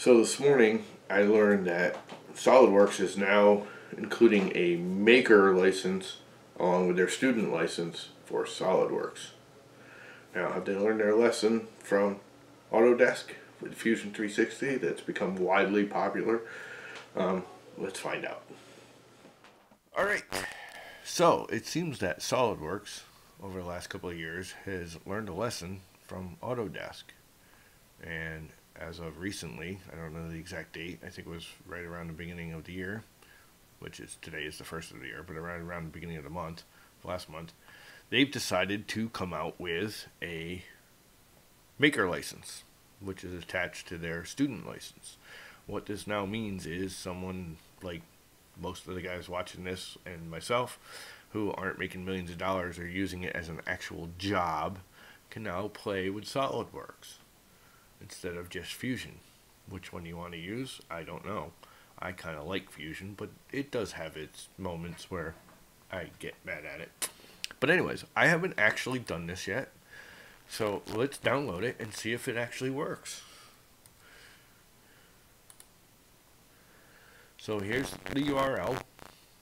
So this morning I learned that SolidWorks is now including a maker license along with their student license for SolidWorks. Now have they learned their lesson from Autodesk with Fusion 360 that's become widely popular? Um, let's find out. Alright, so it seems that SolidWorks over the last couple of years has learned a lesson from Autodesk. And as of recently, I don't know the exact date, I think it was right around the beginning of the year, which is today is the first of the year, but around around the beginning of the month, last month, they've decided to come out with a maker license, which is attached to their student license. What this now means is someone like most of the guys watching this and myself who aren't making millions of dollars or using it as an actual job can now play with SolidWorks instead of just Fusion. Which one you want to use, I don't know. I kind of like Fusion, but it does have its moments where I get mad at it. But anyways, I haven't actually done this yet. So let's download it and see if it actually works. So here's the URL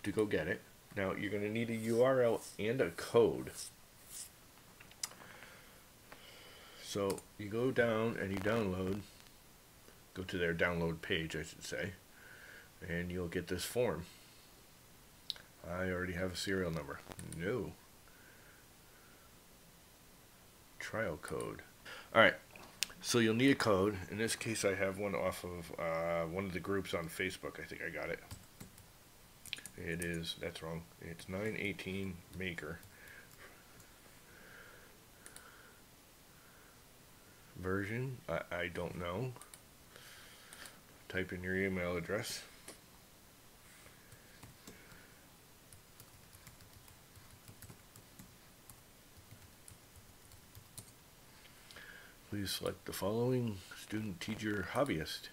to go get it. Now you're going to need a URL and a code. So you go down and you download, go to their download page, I should say, and you'll get this form. I already have a serial number. No. Trial code. Alright, so you'll need a code. In this case, I have one off of uh, one of the groups on Facebook. I think I got it. It is, that's wrong. It's 918 Maker. Version. I, I don't know. Type in your email address. Please select the following student teacher hobbyist.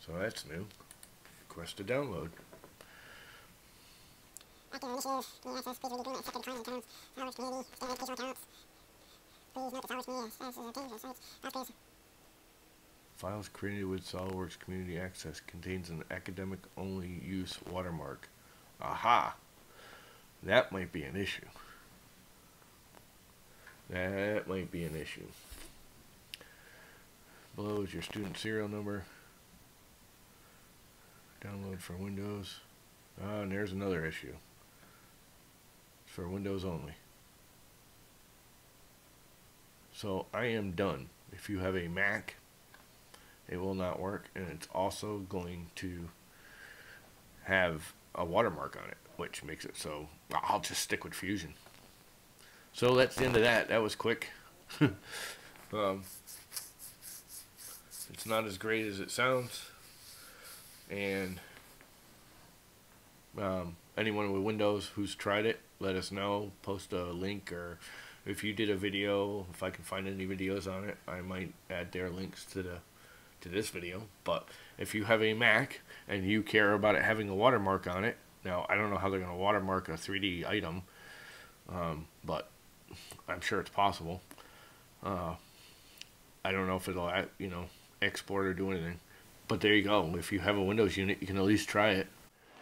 So that's new. Request to download. Active Files created with SOLIDWORKS Community Access contains an academic-only use watermark. Aha! That might be an issue. That might be an issue. Below is your student serial number. Download for Windows. Ah, and there's another issue. It's for Windows only. So I am done. If you have a Mac, it will not work, and it's also going to have a watermark on it, which makes it so I'll just stick with Fusion. So that's the end of that. That was quick. um, it's not as great as it sounds, and um, anyone with Windows who's tried it, let us know. Post a link or if you did a video, if I can find any videos on it, I might add their links to the to this video. But if you have a Mac and you care about it having a watermark on it, now I don't know how they're going to watermark a 3D item, um, but I'm sure it's possible. Uh, I don't know if it'll you know export or do anything, but there you go. If you have a Windows unit, you can at least try it.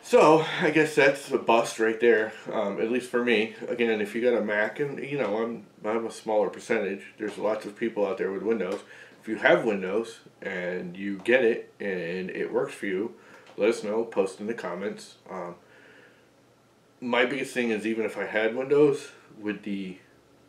So I guess that's a bust right there. Um, at least for me. Again, if you got a Mac, and you know I'm I'm a smaller percentage. There's lots of people out there with Windows. If you have Windows and you get it and it works for you, let us know. Post in the comments. Um, my biggest thing is even if I had Windows with the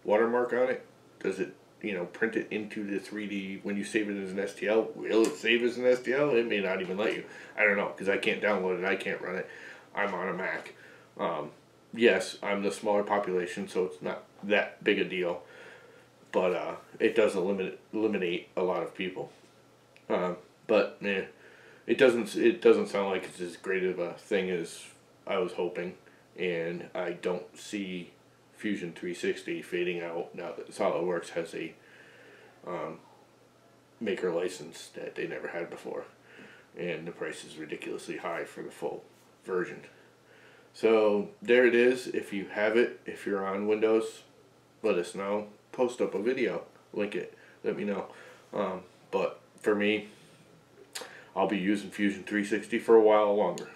watermark on it, does it you know, print it into the 3D when you save it as an STL. Will it save as an STL? It may not even let you. I don't know because I can't download it. I can't run it. I'm on a Mac. Um, yes, I'm the smaller population, so it's not that big a deal. But uh, it does eliminate eliminate a lot of people. Um, but eh, it doesn't it doesn't sound like it's as great of a thing as I was hoping, and I don't see Fusion 360 fading out now that SolidWorks has a um, maker license that they never had before. And the price is ridiculously high for the full version. So there it is. If you have it, if you're on Windows, let us know. Post up a video. Link it. Let me know. Um, but for me, I'll be using Fusion 360 for a while longer.